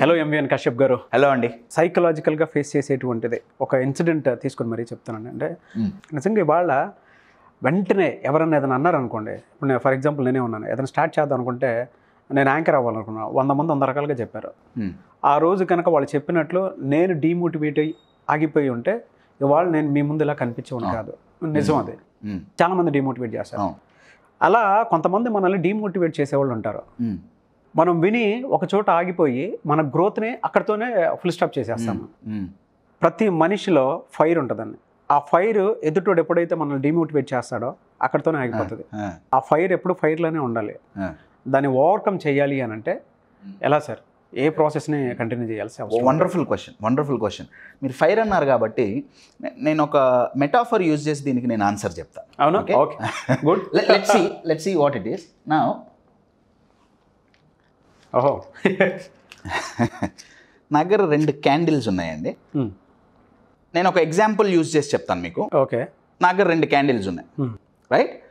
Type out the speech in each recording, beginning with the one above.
Hello MVN Kashyap గారు. Hello అండి. సైకలాజికల్గా ఫేస్ చేసేటువంటిది ఒక ఇన్సిడెంట్ తీసుకొని మరీ చెప్తానండి అంటే. నిజంగా ఇవాళ వెంటనే ఎవరన్నా ఏదైనా అన్నారు అనుకోండి ఇప్పుడు నేను ఫర్ ఎగ్జాంపుల్ నేనే ఉన్నాను. ఏదైనా స్టార్ట్ చేద్దాం అనుకుంటే నేను యాంకర్ అవ్వాలనుకున్నాను. వంద మంది వంద రకాలుగా చెప్పారు. ఆ రోజు కనుక వాళ్ళు చెప్పినట్లు నేను డీమోటివేట్ అయ్యి ఆగిపోయి ఉంటే ఇవాళ నేను మీ ముందు ఇలా కనిపించేవాడు కాదు. నిజం అది. చాలామంది డీమోటివేట్ చేస్తారు. అలా కొంతమంది మనల్ని డీమోటివేట్ చేసేవాళ్ళు ఉంటారు. మనం విని ఒక చోట ఆగిపోయి మన గ్రోత్ని అక్కడితోనే ఫుల్ స్టాప్ చేసేస్తాము. ప్రతి మనిషిలో ఫైర్ ఉంటుందండి. ఆ ఫైర్ ఎదుటోడు ఎప్పుడైతే మనల్ని డిమోటివేట్ చేస్తాడో అక్కడితోనే ఆగిపోతుంది. ఆ, ఫైర్ ఎప్పుడు ఫైర్లోనే ఉండాలి. దాన్ని ఓవర్కమ్ చేయాలి అని అంటే ఎలా సార్? ఏ ప్రాసెస్ని కంటిన్యూ చేయాల్సి అవసరం వండర్ఫుల్ క్వశ్చన్ వండర్ఫుల్ క్వశ్చన్. మీరు ఫైర్ అన్నారు కాబట్టి నేను ఒక మెటాఫర్ యూజ్ చేసి దీనికి నేను ఆన్సర్ చెప్తా. అవునా. Okay? Good. Let see let see what it is నా ఓహో. నా దగ్గర రెండు క్యాండిల్స్ ఉన్నాయండి. నేను ఒక ఎగ్జాంపుల్ యూజ్ చేసి చెప్తాను మీకు. ఓకే. నా దగ్గర రెండు క్యాండిల్స్ ఉన్నాయి. రైట్?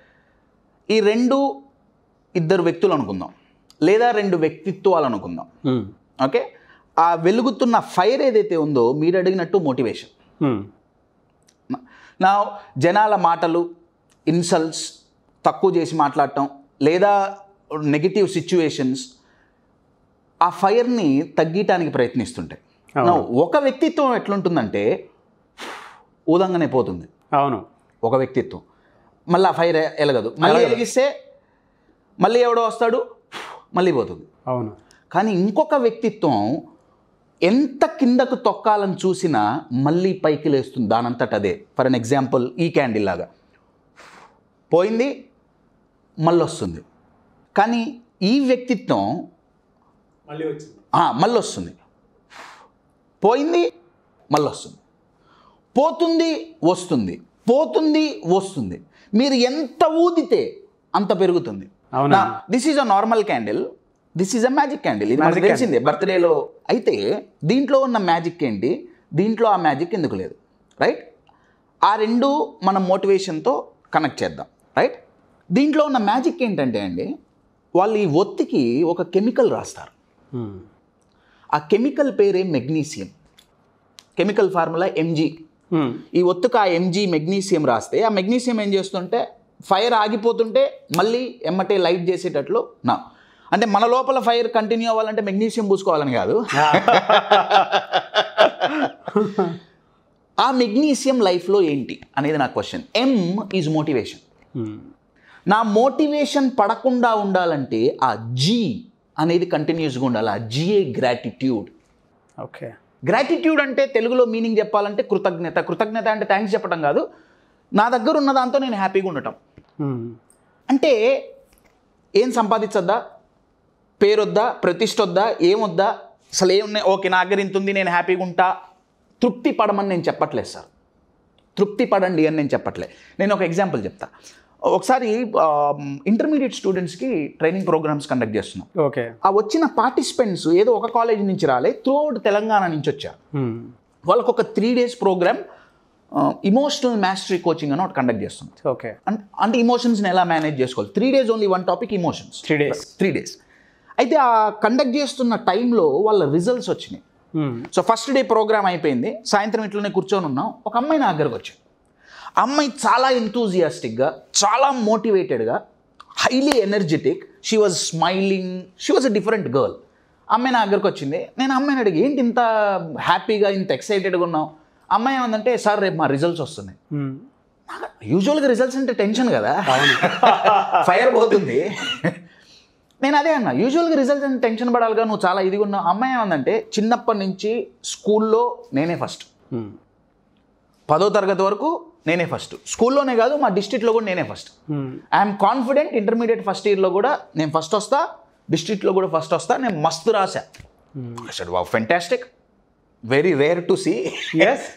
ఈ రెండు ఇద్దరు వ్యక్తులు అనుకుందాం. లేదా రెండు వ్యక్తిత్వాలు అనుకుందాం. ఓకే? ఆ వెలుగుతున్న ఫైర్ ఏదైతే ఉందో మీరు అడిగినట్టు మోటివేషన్. నా జనాల మాటలు ఇన్సల్ట్స్ తక్కువ చేసి మాట్లాడటం లేదా నెగిటివ్ సిచ్యువేషన్స్ ఆ ఫైర్ని తగ్గించడానికి ప్రయత్నిస్తుంటాయి. ఒక వ్యక్తిత్వం ఎట్లుంటుందంటే ఊదంగానే పోతుంది. అవును. ఒక వ్యక్తిత్వం. మళ్ళీ ఆ ఫైర్ ఎలగదు. మళ్ళీ ఎలగదు. వెలిగిస్తే మళ్ళీ ఎవడో వస్తాడు మళ్ళీ పోతుంది. అవును. కానీ ఇంకొక వ్యక్తిత్వం ఎంత కిందకు తొక్కాలని చూసినా మళ్ళీ పైకి లేస్తుంది. దానంతట అదే. ఫర్ అన్ ఎగ్జాంపుల్ ఈ క్యాండిల్ లాగా. పోయింది మళ్ళీ వస్తుంది కానీ ఈ వ్యక్తిత్వం మళ్ళీ వచ్చింది. ఆ, మళ్ళీ వస్తుంది. పోయింది మళ్ళీ వస్తుంది. పోతుంది వస్తుంది. పోతుంది వస్తుంది. మీరు ఎంత ఊదితే అంత పెరుగుతుంది. అవునా this is a normal candle this is a magic candle ఇది మనకు తెలిసిందే బర్త్డేలో అయితే దీంట్లో ఉన్న మ్యాజిక్ ఏంటి? దీంట్లో ఆ మ్యాజిక్ ఎందుకు లేదు? రైట్ ఆ రెండు మన మోటివేషన్తో కనెక్ట్ చేద్దాం. రైట్ దీంట్లో ఉన్న మ్యాజిక్ ఏంటంటే అండి వాళ్ళు ఈ ఒత్తికి ఒక కెమికల్ రాస్తారు. ఆ కెమికల్ పేరే magnesium. Chemical formula MG hmm. ఈ ఒత్తుకు ఆ ఎంజీ మెగ్నీషియం రాస్తే ఆ మెగ్నీషియం ఏం చేస్తుంటే ఫైర్ ఆగిపోతుంటే మళ్ళీ ఎమ్మటే లైట్ చేసేటట్లు నా. అంటే మన లోపల ఫైర్ కంటిన్యూ అవ్వాలంటే మెగ్నీషియం పూసుకోవాలని కాదు. ఆ మెగ్నీషియం లైఫ్లో ఏంటి అనేది నా క్వశ్చన్. M is motivation. నా మోటివేషన్ పడకుండా ఉండాలంటే ఆ జీ అనేది కంటిన్యూస్గా ఉండాలి. ఆ జిఏ గ్రాటిట్యూడ్ ఓకే. గ్రాటిట్యూడ్ అంటే తెలుగులో మీనింగ్ చెప్పాలంటే కృతజ్ఞత. కృతజ్ఞత అంటే థ్యాంక్స్ చెప్పడం కాదు. నా దగ్గర ఉన్న దాంతో నేను హ్యాపీగా ఉండటం. మ్మ్. అంటే ఏం సంపాదించొద్దా? పేరొద్దా? ప్రతిష్ట వద్దా ఏమొద్దా? అసలు ఏమున్నాయి ఓకే నా దగ్గర ఇంత ఉంది నేను హ్యాపీగా ఉంటా. తృప్తి పడమని నేను చెప్పట్లేదు సార్. తృప్తి పడండి అని నేను చెప్పట్లే నేను ఒక ఎగ్జాంపుల్ చెప్తా. ఒకసారి ఇంటర్మీడియట్ స్టూడెంట్స్కి ట్రైనింగ్ ప్రోగ్రామ్స్ కండక్ట్ చేస్తున్నాం. ఓకే. ఆ వచ్చిన పార్టిసిపెంట్స్ ఏదో ఒక కాలేజ్ నుంచి రాలే త్రూ అవుట్ తెలంగాణ నుంచి వచ్చారు. వాళ్ళకు ఒక three days program emotional mastery coaching అని ఒకటి కండక్ట్ చేస్తుంది ఓకే. అంటే అంటే ఇమోషన్స్ని ఎలా మేనేజ్ చేసుకోవాలి? Three days only one topic emotions three days three days అయితే ఆ కండక్ట్ చేస్తున్న టైంలో వాళ్ళ రిజల్ట్స్ వచ్చినాయి. సో ఫస్ట్ డే ప్రోగ్రామ్ అయిపోయింది. సాయంత్రం ఇట్లనే కూర్చొని ఉన్నాం. ఒక అమ్మాయి నా దగ్గరకు వచ్చింది. అమ్మాయి చాలా ఎంతూజియాస్టిక్గా చాలా మోటివేటెడ్గా highly energetic she was smiling she was a different girl అమ్మాయి నా దగ్గరకు వచ్చింది. నేను అమ్మాయిని అడిగి ఏంటి ఇంత హ్యాపీగా ఇంత ఎక్సైటెడ్గా ఉన్నావు? అమ్మాయి ఏమందంటే సార్ రేపు మా రిజల్ట్స్ వస్తున్నాయి. యూజువల్గా రిజల్ట్స్ అంటే టెన్షన్ కదా. ఫైర్ పోతుంది. నేను అదే అన్నా యూజువల్గా రిజల్ట్స్ అంటే టెన్షన్ పడాలిగా నువ్వు చాలా ఇదిగా ఉన్నావు. అమ్మాయి ఏమందంటే చిన్నప్పటి నుంచి స్కూల్లో నేనే ఫస్ట్. పదో తరగతి వరకు నేనే ఫస్ట్ స్కూల్లోనే కాదు మా డిస్ట్రిక్ట్లో కూడా నేనే first. I'm confident intermediate first ఇయర్లో కూడా నేను ఫస్ట్ వస్తా డిస్ట్రిక్ట్లో కూడా ఫస్ట్ వస్తా నేను మస్తు రాశా. Said wow fantastic very rare to see.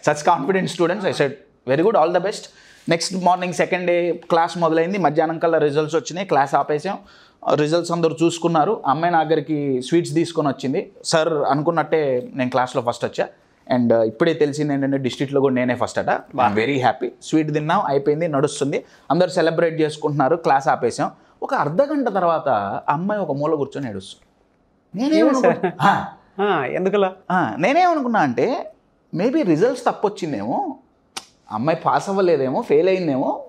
Such confident students I said very good all the best next morning second day class మొదలైంది మధ్యాహ్నం కల్లా రిజల్ట్స్ వచ్చినాయి క్లాస్ ఆపేసాం. రిజల్ట్స్ అందరూ చూసుకున్నారు. అమ్మాయి నా దగ్గరికి స్వీట్స్ తీసుకొని వచ్చింది. సార్ అనుకున్నట్టే నేను క్లాస్లో ఫస్ట్ వచ్చా. అండ్ ఇప్పుడే తెలిసింది ఏంటంటే డిస్ట్రిక్ట్లో కూడా నేనే ఫస్ట్ అట. వెరీ హ్యాపీ స్వీట్ తిన్నాం అయిపోయింది నడుస్తుంది. అందరు సెలబ్రేట్ చేసుకుంటున్నారు క్లాస్ ఆపేసాం. ఒక అర్ధ గంట తర్వాత అమ్మాయి ఒక మూల కూర్చొని ఏడుస్తుంది. నేనేమనుకో- ఆ, ఆ, ఎందుకలా నేనేమనుకున్నా అంటే మేబీ రిజల్ట్స్ తప్పొచ్చిందేమో అమ్మాయి పాస్ అవ్వలేదేమో ఫెయిల్ అయిందేమో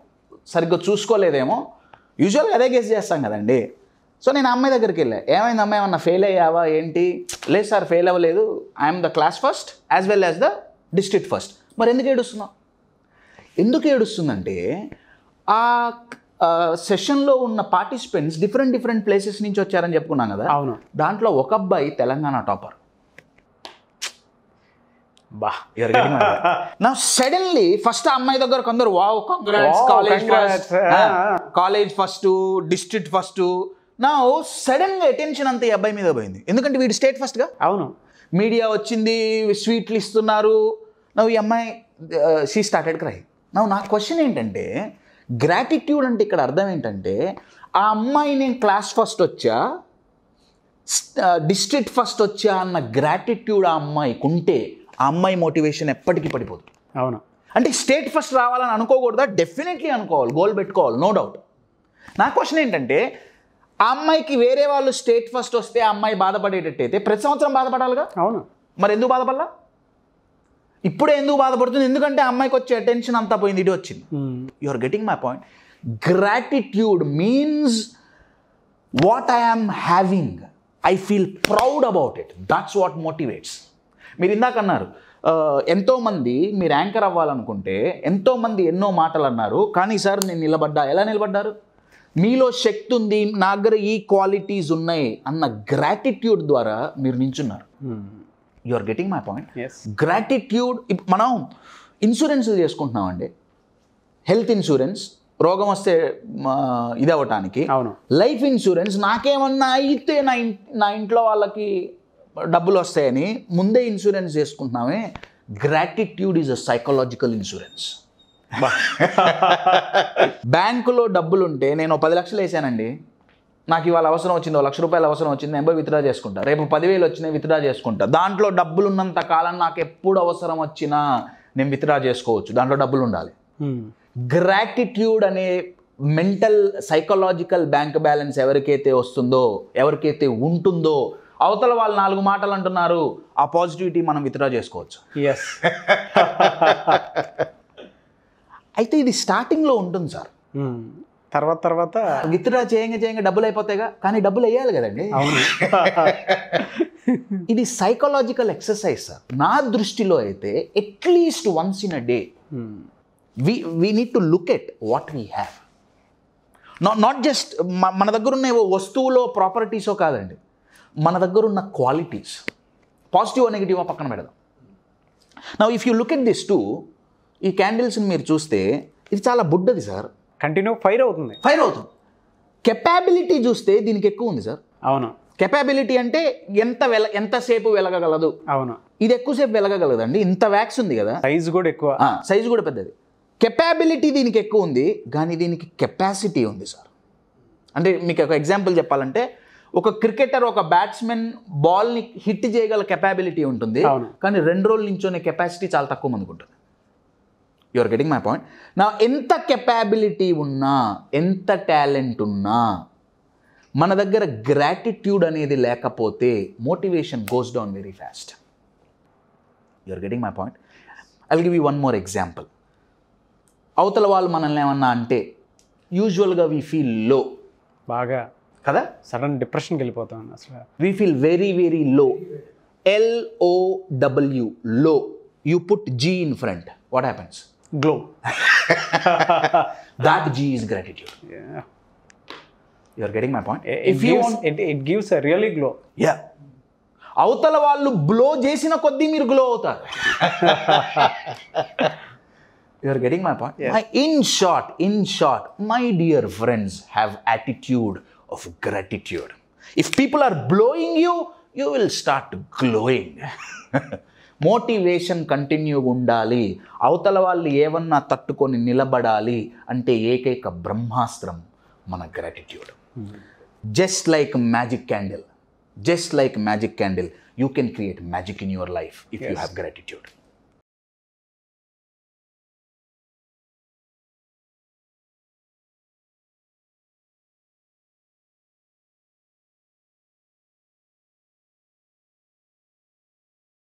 సరిగ్గా చూసుకోలేదేమో. యూజువల్గా అదే గెస్ చేస్తాం కదండి. సో నేను అమ్మాయి దగ్గరికి వెళ్ళా. ఏమైంది అమ్మాయి ఏమన్నా ఫెయిల్ అయ్యావా? ఏంటి? లేదు సార్ ఫెయిల్ అవ్వలేదు. I'm the class first as well as the district first మరి ఎందుకు ఏడుస్తున్నావు? ఎందుకు ఏడుస్తుందంటే ఆ సెషన్లో ఉన్న పార్టిసిపెంట్స్ డిఫరెంట్ డిఫరెంట్ ప్లేసెస్ నుంచి వచ్చారని చెప్పుకున్నాం కదా? అవును. దాంట్లో ఒక అబ్బాయి తెలంగాణ టాపర్ బా. నా సడన్లీ ఫస్ట్ అమ్మాయి దగ్గర కొందరు wow. College first district first నా సడన్గా అటెన్షన్ అంతా ఈ అబ్బాయి మీద పోయింది. ఎందుకంటే వీడు స్టేట్ ఫస్ట్గా? అవును. మీడియా వచ్చింది స్వీట్లు ఇస్తున్నారు. నవ్వు ఈ అమ్మాయి షీ స్టార్టెడ్ క్రై నవ్వు నా క్వశ్చన్ ఏంటంటే గ్రాటిట్యూడ్ అంటే ఇక్కడ అర్థం ఏంటంటే ఆ అమ్మాయి నేను క్లాస్ ఫస్ట్ వచ్చా? డిస్ట్రిక్ట్ ఫస్ట్ వచ్చా అన్న గ్రాటిట్యూడ్ ఆ అమ్మాయికి ఉంటే ఆ అమ్మాయి మోటివేషన్ ఎప్పటికీ పడిపోదు. అవును. అంటే స్టేట్ ఫస్ట్ రావాలని అనుకోకూడదా? డెఫినెట్లీ అనుకోవాలి. గోల్ పెట్టుకోవాలి. నో డౌట్ నా క్వశ్చన్ ఏంటంటే ఆ అమ్మాయికి వేరే వాళ్ళు స్టేట్ ఫస్ట్ వస్తే ఆ అమ్మాయి బాధపడేటట్టయితే ప్రతి సంవత్సరం బాధపడాలిగా? అవును. మరి ఎందుకు బాధపడలా? ఇప్పుడే ఎందుకు బాధపడుతుంది? ఎందుకంటే అమ్మాయికి వచ్చే అటెన్షన్ అంతా పోయింది ఇటు వచ్చింది. You are getting my point gratitude means what I am having I feel proud about it that's what motivates మీరు ఇందాక అన్నారు ఎంతోమంది మీరు యాంకర్ అవ్వాలనుకుంటే ఎంతోమంది ఎన్నో మాటలు అన్నారు కానీ సార్ నేను నిలబడ్డా? ఎలా నిలబడ్డారు? మీలో శక్తి ఉంది నా దగ్గర ఈ క్వాలిటీస్ ఉన్నాయి అన్న గ్రాటిట్యూడ్ ద్వారా మీరు నించున్నారు. You are getting my point gratitude మనం ఇన్సూరెన్స్ చేసుకుంటున్నామండి. హెల్త్ ఇన్సూరెన్స్ రోగం వస్తే ఇది అవ్వటానికి అవును. లైఫ్ ఇన్సూరెన్స్ నాకేమన్నా అయితే నా నా ఇంట్లో వాళ్ళకి డబ్బులు వస్తాయని ముందే insurance చేసుకుంటున్నామే. Gratitude is a psychological insurance బ్యాంకులో డబ్బులు ఉంటే నేను పది లక్షలు వేసానండి. నాకు ఇవాళ అవసరం వచ్చింది లక్ష రూపాయలు అవసరం వచ్చింది పోయి విత్డ్రా చేసుకుంటా. రేపు పదివేలు వచ్చినాయి విత్డ్రా చేసుకుంటా. దాంట్లో డబ్బులు ఉన్నంత కాలం నాకు ఎప్పుడు అవసరం వచ్చినా నేను విత్డ్రా చేసుకోవచ్చు. దాంట్లో డబ్బులు ఉండాలి గ్రాటిట్యూడ్ అనే మెంటల్ సైకలాజికల్ బ్యాంక్ బ్యాలెన్స్ ఎవరికైతే వస్తుందో ఎవరికైతే ఉంటుందో అవతల వాళ్ళు నాలుగు మాటలు అంటున్నారు ఆ పాజిటివిటీ మనం విత్డ్రా చేసుకోవచ్చు. ఎస్ అయితే ఇది స్టార్టింగ్లో ఉంటుంది సార్. తర్వాత తర్వాత విత్డ్రా చేయంగా చేయంగా డబ్బులు అయిపోతాయిగా కానీ డబ్బులు వేయాలి కదండి. ఇది సైకలాజికల్ ఎక్సర్సైజ్ సార్. నా దృష్టిలో అయితే at least once in a day we we need to look at what we have not just మన దగ్గర ఉన్న ఏవో వస్తువులో ప్రాపర్టీసో కాదండి. మన దగ్గర ఉన్న క్వాలిటీస్ పాజిటివ్ నెగిటివ్ పక్కన పెడదాం. నా if you look at this two ఈ క్యాండిల్స్ని మీరు చూస్తే ఇది చాలా బుడ్డది సార్. కంటిన్యూ ఫైర్ అవుతుంది. ఫైర్ అవుతుంది. కెపాబిలిటీ చూస్తే దీనికి ఎక్కువ ఉంది సార్. అవును. కెపాబిలిటీ అంటే ఎంత వెల ఎంతసేపు వెలగగలదు? అవును. ఇది ఎక్కువసేపు వెలగగలదండి. ఇంత వ్యాక్స్ ఉంది కదా. సైజ్ కూడా ఎక్కువ. సైజు కూడా పెద్దది. కెపాబిలిటీ దీనికి ఎక్కువ ఉంది కానీ దీనికి కెపాసిటీ ఉంది సార్. అంటే మీకు ఒక ఎగ్జాంపుల్ చెప్పాలంటే ఒక క్రికెటర్ ఒక బ్యాట్స్మెన్ బాల్ని హిట్ చేయగల కెపాబిలిటీ ఉంటుంది అవును. కానీ రెండు రోజుల నుంచోనే కెపాసిటీ చాలా తక్కువ మందికి ఉంటుంది. You are getting my point నా ఎంత కెపాబిలిటీ ఉన్నా ఎంత టాలెంట్ ఉన్నా మన దగ్గర గ్రాటిట్యూడ్ అనేది లేకపోతే motivation goes down very fast you are getting my point I give you one more example అవతల వాళ్ళు మనల్ని ఏమన్నా అంటే యూజువల్గా వీ ఫీల్లో బాగా కదా? సడన్ డిప్రెషన్కి వెళ్ళిపోతాం అసలు. We feel very very low L O W low you put G in front what happens glow that G is gratitude you are getting my point it gives it gives a really glow yeah అవతల వాళ్ళు blow చేసిన కొద్దీ మీరు glow అవుతారు you are getting my point my in short in short my dear friends have attitude of gratitude if people are blowing you you will start glowing motivation continue ఉండాలి. అవతల వాళ్ళు ఏమన్నా తట్టుకొని నిలబడాలి అంటే ఏకైక బ్రహ్మాస్త్రం మన gratitude just like magic candle just like magic candle you can create magic in your life if you have gratitude